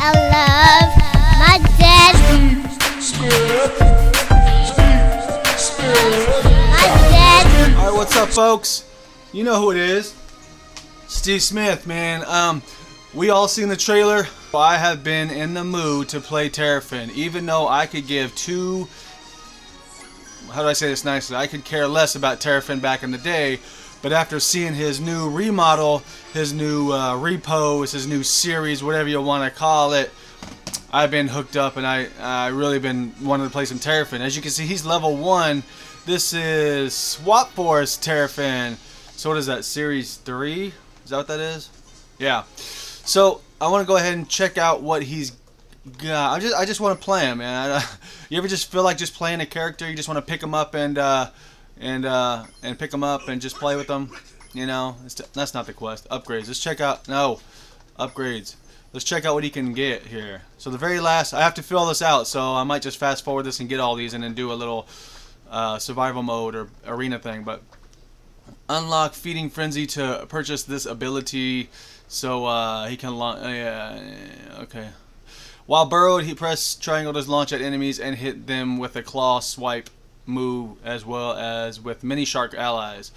I love my dad. My dad. All right, what's up, folks? You know who it is. Steve Smith, man. Um, we all seen the trailer. I have been in the mood to play Terrafin, even though I could give two. How do I say this nicely? I could care less about Terrafin back in the day, but after seeing his new remodel, his new uh, repos, his new series, whatever you want to call it, I've been hooked up and I I really been wanting to play some Terrafin. As you can see, he's level one. This is Swap Force Terrafin. So what is that? Series three? Is that what that is? Yeah. So I want to go ahead and check out what he's got. I just I just want to play him, man. I, you ever just feel like just playing a character? You just want to pick him up and uh, and uh, and pick them up and just play with them. You know, that's not the quest. Upgrades. Let's check out. No, upgrades. Let's check out what he can get here. So the very last, I have to fill this out. So I might just fast forward this and get all these and then do a little uh, survival mode or arena thing. But unlock feeding frenzy to purchase this ability so uh, he can launch. Uh, yeah, okay. While burrowed, he press triangle to launch at enemies and hit them with a claw swipe move as well as with many shark allies.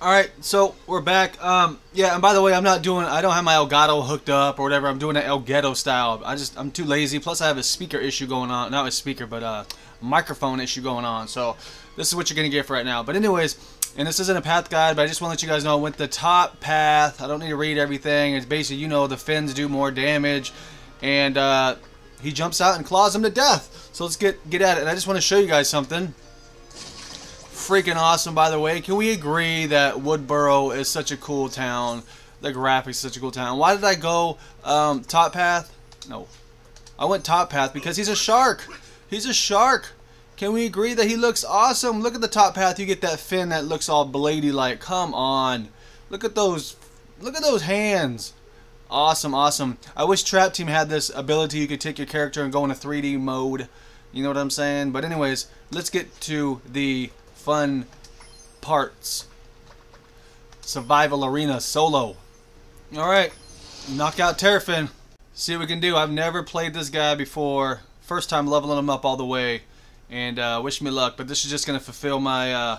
Alright, so we're back. Um, yeah, and by the way, I'm not doing, I don't have my Elgato hooked up or whatever. I'm doing it Elgato style. I just, I'm too lazy. Plus, I have a speaker issue going on. Not a speaker, but a microphone issue going on. So, this is what you're to get for right now. But anyways, and this isn't a path guide, but I just want to let you guys know went the top path. I don't need to read everything. It's basically, you know, the fins do more damage. And, uh, he jumps out and claws him to death. So let's get, get at it. And I just want to show you guys something freaking awesome, by the way. Can we agree that Woodburrow is such a cool town? The graphics such a cool town. Why did I go um, top path? No. I went top path because he's a shark. He's a shark. Can we agree that he looks awesome? Look at the top path. You get that fin that looks all blady like. Come on. Look at those. Look at those hands. Awesome, awesome. I wish Trap Team had this ability. You could take your character and go into 3D mode. You know what I'm saying? But anyways, let's get to the fun parts. Survival Arena Solo. Alright, knock out Terrafin. See what we can do. I've never played this guy before. First time leveling him up all the way. And uh, wish me luck, but this is just going to fulfill my uh,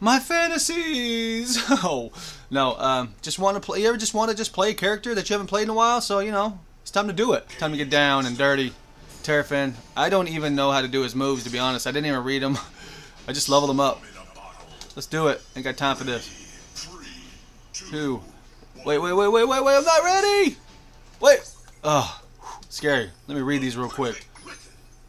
my fantasies. oh, no, um, just want to play. You ever just want to just play a character that you haven't played in a while? So, you know, it's time to do it. Time to get down and dirty. Terrafin. I don't even know how to do his moves, to be honest. I didn't even read them. I just leveled them up. Let's do it. Ain't got time for this. Two. Wait, wait, wait, wait, wait, wait. I'm not ready. Wait. Oh, scary. Let me read these real quick.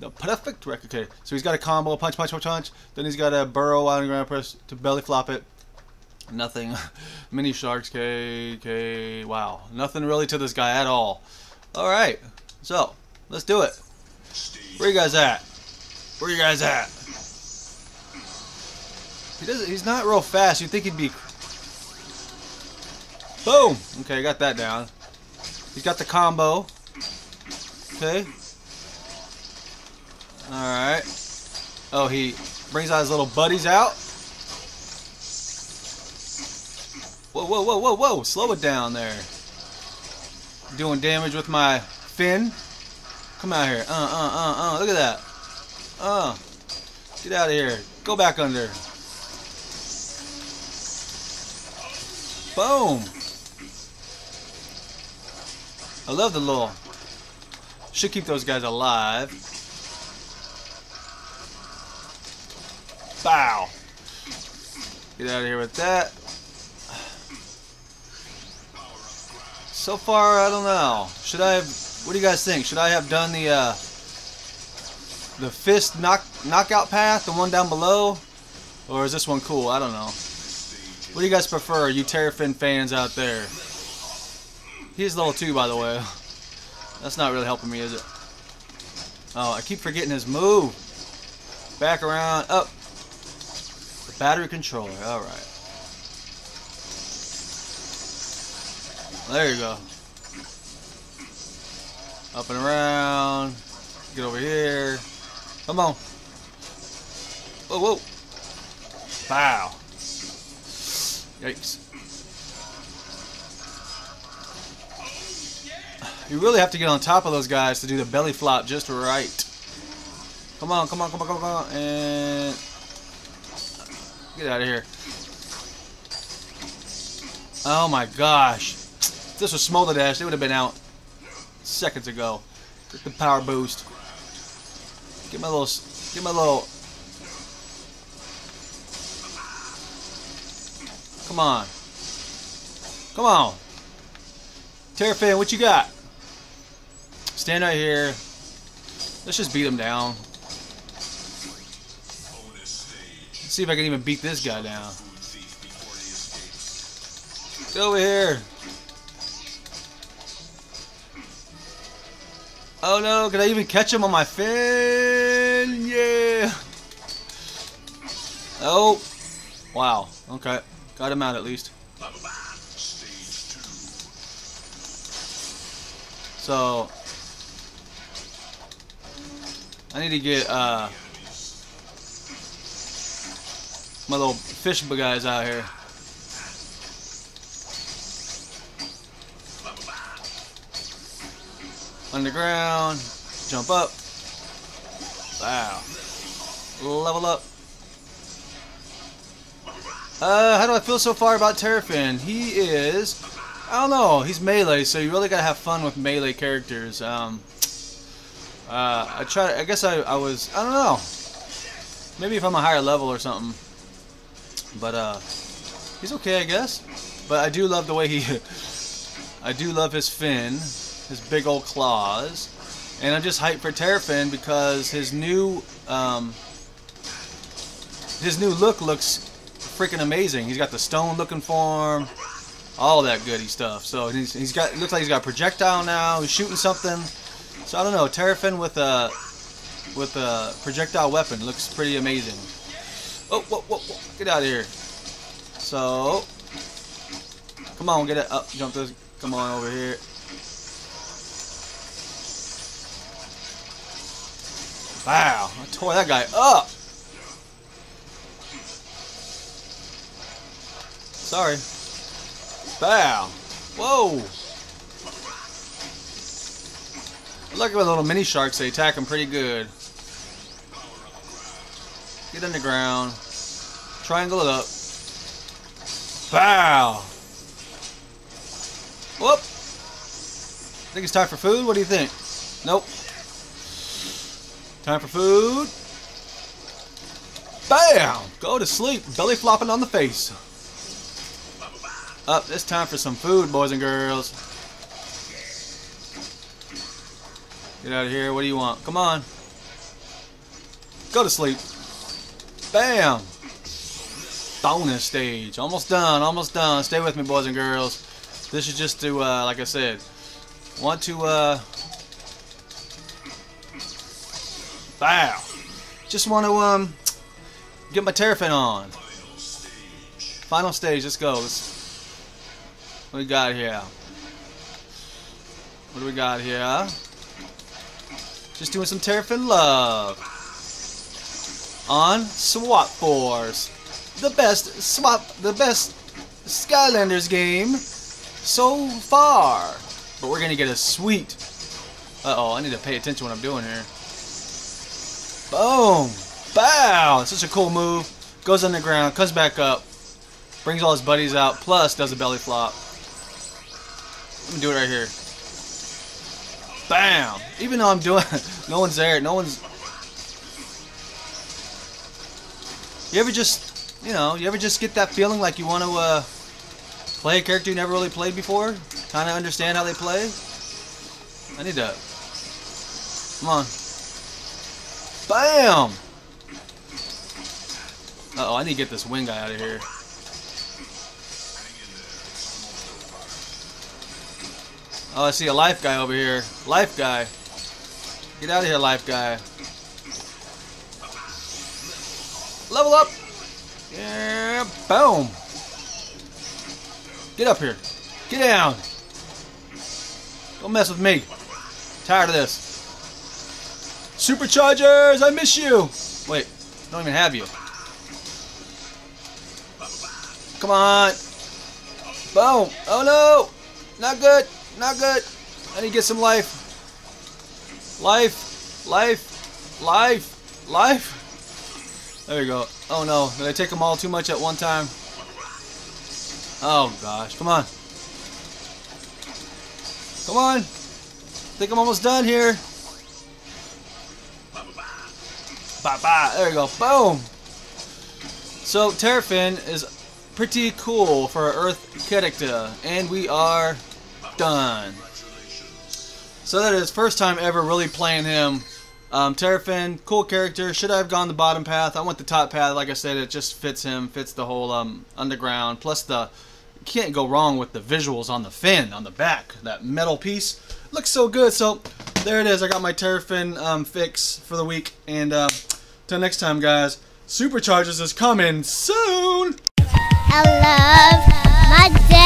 The perfect record. Okay, so he's got a combo, punch, punch, punch, punch. Then he's got a burrow on ground press to belly flop it. Nothing. Mini sharks, K, K. Wow. Nothing really to this guy at all. All right. So, let's do it. Where you guys at? Where you guys at? He doesn't. He's not real fast. You'd think he'd be. Boom. Okay, I got that down. He's got the combo. Okay. All right. Oh, he brings out his little buddies out. Whoa, whoa, whoa, whoa, whoa! Slow it down there. Doing damage with my fin. Come out here. Uh, uh, uh, uh. Look at that. Uh. Get out of here. Go back under. Boom. I love the little. Should keep those guys alive. Bow. Get out of here with that. So far, I don't know. Should I have? What do you guys think? Should I have done the uh, the fist knock knockout path, the one down below, or is this one cool? I don't know. What do you guys prefer, you Terrafin fans out there? He's level 2, by the way. That's not really helping me, is it? Oh, I keep forgetting his move. Back around, up. Battery controller, alright. There you go. Up and around. Get over here. Come on. Whoa, whoa. Wow. Yikes. You really have to get on top of those guys to do the belly flop just right. Come on, come on, come on, come on, and get out of here. Oh my gosh. If this was Smolder Dash, they would have been out seconds ago. Get the power boost. Get my little, get my little. Come on. Come on. Terrafin, what you got? Stand right here. Let's just beat him down. Let's see if I can even beat this guy down. Get over here. Oh no, can I even catch him on my fin? Yeah. Oh. Wow. Okay. Got him out at least. So I need to get uh my little fish guys out here. Underground, jump up. Wow. Level up. Uh, how do I feel so far about Terrafin? He is, I don't know, he's melee, so you really gotta have fun with melee characters. Um, uh, I try, I guess I, I was, I don't know, maybe if I'm a higher level or something, but uh, he's okay, I guess. But I do love the way he, I do love his fin, his big old claws, and I'm just hyped for Terrafin because his new, um, his new look looks freaking amazing. He's got the stone looking form, all that goody stuff. So he's, he's got looks like he's got a projectile now. He's shooting something. So I don't know. Terrafin with a with a projectile weapon looks pretty amazing. Oh, whoa, whoa, whoa. get out of here. So come on, get it up, jump this. Come on over here. Wow, I tore that guy up. Sorry. Bow. Whoa. Look at the little mini sharks. They attack them pretty good. Get in the ground. Triangle it up. Bow. Whoop. Think it's time for food? What do you think? Nope. Time for food. Bam! Go to sleep. Belly flopping on the face. Up, it's time for some food, boys and girls. Get out of here. What do you want? Come on. Go to sleep. Bam! Bonus stage. Almost done. Almost done. Stay with me, boys and girls. This is just to, uh, like I said, want to, uh... Wow. Just want to, um, get my Terrafin on. Final stage. Let's go. Let's what we got here? What do we got here? Just doing some Terrafin love. On Swap Force. The best swap the best Skylanders game so far. But we're gonna get a sweet uh oh, I need to pay attention what I'm doing here. Boom! Bow! Such a cool move. Goes underground, comes back up, brings all his buddies out, plus does a belly flop. Let me do it right here. Bam! Even though I'm doing, no one's there, no one's. You ever just, you know, you ever just get that feeling like you want to uh, play a character you never really played before? Kind of understand how they play? I need to. Come on. Bam! Uh oh, I need to get this wing guy out of here. Oh, I see a life guy over here. Life guy. Get out of here, life guy. Level up. Yeah, boom. Get up here. Get down. Don't mess with me. Tired of this. Superchargers, I miss you. Wait, don't even have you. Come on. Boom. Oh no. Not good. Not good. I need to get some life. Life. Life. Life. Life. There you go. Oh no. Did I take them all too much at one time? Oh gosh. Come on. Come on. I think I'm almost done here. Bye bye. There we go. Boom. So Terrafin is pretty cool for an Earth character, and we are done. So that is first time ever really playing him. Um, Terrafin, cool character. Should I have gone the bottom path? I went the top path. Like I said, it just fits him, fits the whole um, underground. Plus the can't go wrong with the visuals on the fin on the back. That metal piece looks so good. So there it is. I got my Terrafin um, fix for the week. And uh, till next time, guys. Superchargers is coming soon. I love my dad.